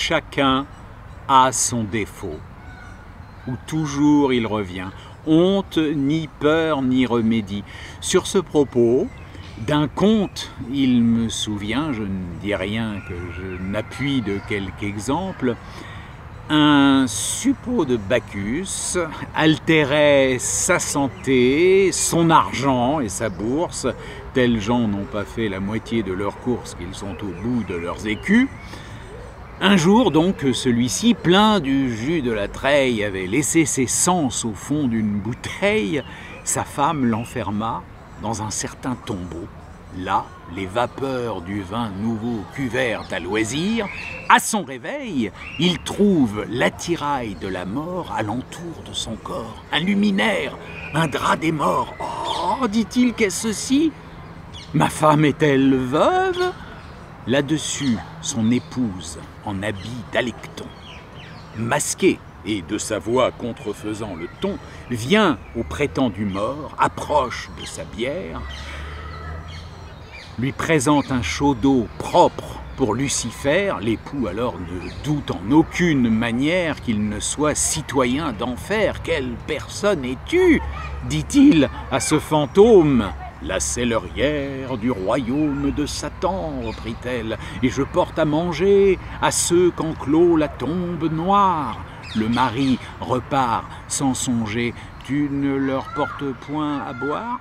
Chacun a son défaut, où toujours il revient. Honte, ni peur, ni remédie. Sur ce propos, d'un conte, il me souvient, je ne dis rien que je n'appuie de quelque exemple, un suppôt de Bacchus altérait sa santé, son argent et sa bourse. Tels gens n'ont pas fait la moitié de leurs courses qu'ils sont au bout de leurs écus. Un jour donc, celui-ci, plein du jus de la treille, avait laissé ses sens au fond d'une bouteille. Sa femme l'enferma dans un certain tombeau. Là, les vapeurs du vin nouveau cuvèrent à loisir. À son réveil, il trouve l'attirail de la mort alentour de son corps. Un luminaire, un drap des morts. Oh, dit-il, qu'est-ce ceci? Ma femme est-elle veuve? Là-dessus, son épouse, en habit d'alecton, masquée et de sa voix contrefaisant le ton, vient au prétendu mort, approche de sa bière, lui présente un chaud d'eau propre pour Lucifer, l'époux alors ne doute en aucune manière qu'il ne soit citoyen d'enfer. Quelle personne es-tu dit-il à ce fantôme? La cellerière du royaume de Satan, reprit-elle, et je porte à manger à ceux qu'enclôt la tombe noire. Le mari repart sans songer. Tu ne leur portes point à boire?